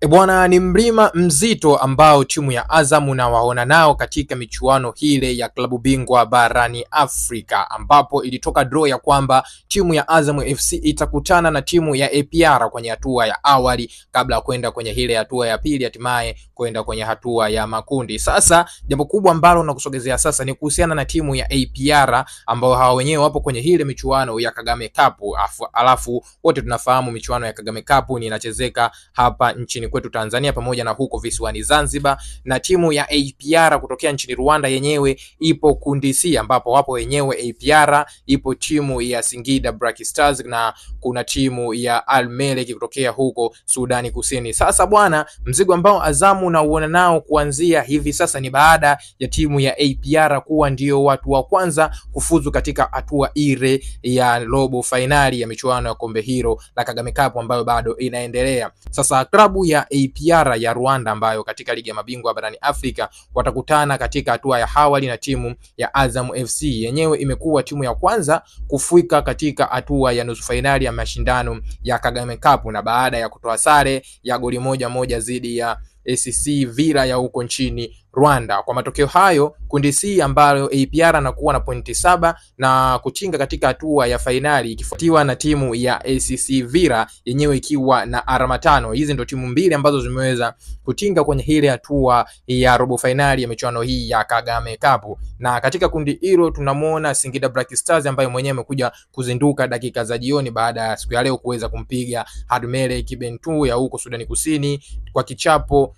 E bwana, ni mlima mzito ambao timu ya Azam unawaona nao katika michuano hile ya klabu bingwa barani Afrika, ambapo ilitoka draw ya kwamba timu ya Azam FC itakutana na timu ya APR kwenye hatua ya awali kabla ya kwenda kwenye hile hatua ya pili, hatimaye kwenda kwenye hatua ya makundi. Sasa jambo kubwa ambalo nakusogezea sasa ni kuhusiana na timu ya APR ambao hawa wenyewe wapo kwenye hile michuano ya Kagame Cup, alafu wote tunafahamu michuano ya Kagame Cup ni inachezeka hapa nchini kwetu Tanzania pamoja na huko visiwani Zanzibar, na timu ya APR kutokea nchini Rwanda yenyewe ipo kundi C, ambapo wapo wenyewe APR, ipo timu ya Singida Black Stars na kuna timu ya Al Merrikh kutokea huko Sudani Kusini. Sasa bwana, mzigo ambao Azamu na uona nao kuanzia hivi sasa ni baada ya timu ya APR kuwa ndio watu wa kwanza kufuzu katika hatua ile ya robo fainali ya michuano ya kombe hilo la Kagame Cup ambayo bado inaendelea. Sasa klabu ya APR ya Rwanda ambayo katika ligi ya mabingwa barani Afrika watakutana katika hatua ya awali na timu ya Azam FC. Yenyewe imekuwa timu ya kwanza kufika katika hatua ya nusu fainali ya mashindano ya Kagame Cup na baada ya kutoa sare ya goli moja moja dhidi ya ACC Vira ya huko nchini Rwanda. Kwa matokeo hayo, kundi C ambayo APR anakuwa na pointi saba na kutinga katika hatua ya fainali ikifuatiwa na timu ya ACC Vira yenyewe ikiwa na alama tano. Hizi ndio timu mbili ambazo zimeweza kutinga kwenye ile hatua ya robo fainali ya michuano hii ya Kagame Cup. Na katika kundi hilo tunamwona Singida Black Stars ambayo mwenyewe amekuja kuzinduka dakika za jioni baada ya siku ya leo kuweza kumpiga Hadmere Kibentu ya huko Sudani Kusini kwa kichapo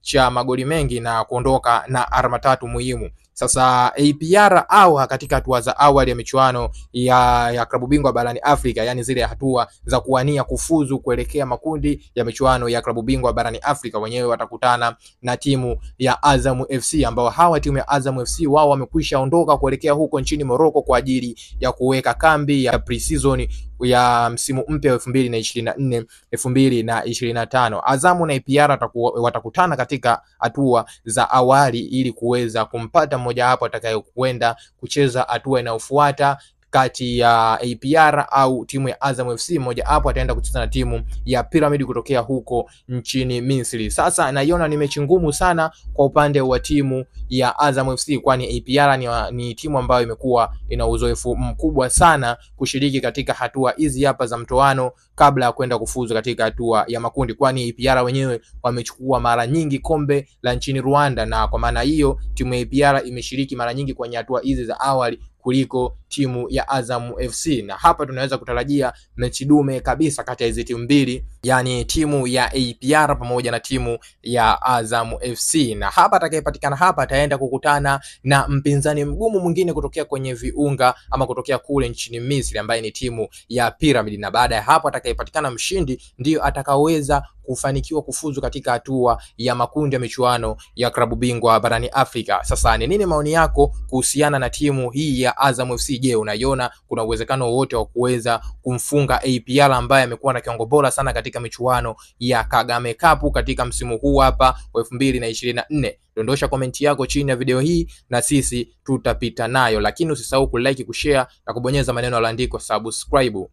cha magoli mengi na kuondoka na alama tatu muhimu. Sasa APR au katika hatua za awali ya michuano ya, ya klabu bingwa barani Afrika, yani zile hatua za kuwania kufuzu kuelekea makundi ya michuano ya klabu bingwa barani Afrika, wenyewe watakutana na timu ya Azam FC, ambao hawa timu ya Azam FC wao wamekwisha ondoka kuelekea huko nchini Morocco kwa ajili ya kuweka kambi ya pre-season ya msimu mpya wa elfu mbili na ishirini na nne elfu mbili na ishirini na tano. Azamu na APR watakutana katika hatua za awali ili kuweza kumpata mmoja wapo atakayekwenda kucheza hatua inayofuata kati ya APR au timu ya Azam FC. Mmoja hapo ataenda kucheza na timu ya Pyramid kutokea huko nchini Misri. Sasa naiona ni mechi ngumu sana kwa upande wa timu ya Azam FC, kwani APR ni, ni timu ambayo imekuwa ina uzoefu mkubwa sana kushiriki katika hatua hizi hapa za mtoano kabla ya kwenda kufuzu katika hatua ya makundi, kwani APR wenyewe wamechukua mara nyingi kombe la nchini Rwanda, na kwa maana hiyo timu ya APR imeshiriki mara nyingi kwenye hatua hizi za awali kuliko timu ya Azam FC, na hapa tunaweza kutarajia mechi dume kabisa kati ya hizi timu mbili, yani timu ya APR pamoja na timu ya Azam FC. Na hapa atakayepatikana hapa ataenda kukutana na mpinzani mgumu mwingine kutokea kwenye viunga ama kutokea kule nchini Misri, ambaye ni timu ya Pyramid, na baada ya hapo atakayepatikana mshindi ndiyo atakaweza kufanikiwa kufuzu katika hatua ya makundi ya michuano ya klabu bingwa barani Afrika. Sasa ni nini maoni yako kuhusiana na timu hii ya Azam FC? Je, unaiona kuna uwezekano wowote wa kuweza kumfunga APR ambaye amekuwa na kiwango bora sana katika michuano ya Kagame Cup katika msimu huu hapa wa elfu mbili na ishirini na nne? Dondosha komenti yako chini ya video hii na sisi tutapita nayo, lakini usisahau kulike, kushare na kubonyeza maneno yaliyoandikwa subscribe.